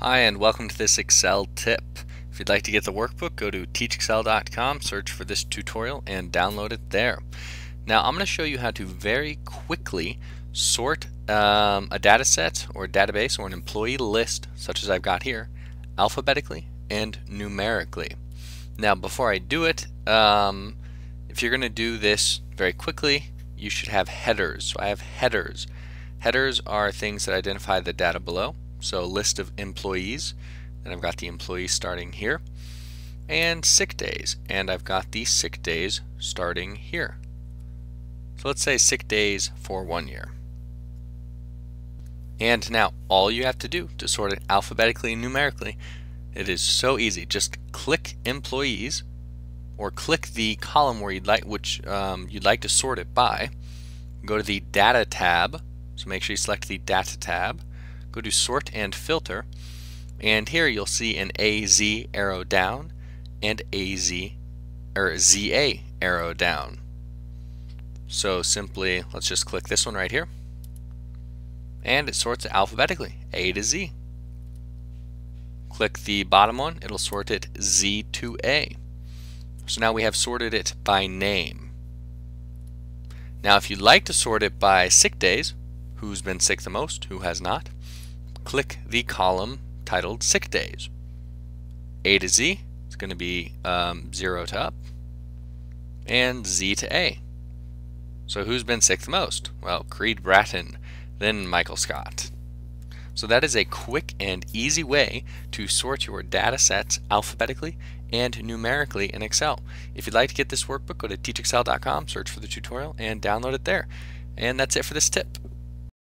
Hi and welcome to this Excel tip. If you'd like to get the workbook, go to teachexcel.com, search for this tutorial and download it there. Now I'm going to show you how to very quickly sort um, a data set or a database or an employee list, such as I've got here, alphabetically and numerically. Now before I do it, um, if you're going to do this very quickly, you should have headers. So I have headers. Headers are things that identify the data below. So list of employees, and I've got the employees starting here, and sick days, and I've got the sick days starting here. So let's say sick days for one year. And now all you have to do to sort it alphabetically and numerically, it is so easy. Just click employees or click the column where you'd like which um, you'd like to sort it by. Go to the data tab. So make sure you select the data tab go to sort and filter and here you'll see an AZ arrow down and AZ or ZA arrow down. So simply let's just click this one right here and it sorts it alphabetically A to Z. Click the bottom one it'll sort it Z to A. So now we have sorted it by name. Now if you'd like to sort it by sick days, who's been sick the most, who has not, click the column titled Sick Days. A to Z is going to be um, 0 to up, and Z to A. So who's been sick the most? Well, Creed Bratton, then Michael Scott. So that is a quick and easy way to sort your data sets alphabetically and numerically in Excel. If you'd like to get this workbook, go to teachexcel.com, search for the tutorial, and download it there. And that's it for this tip.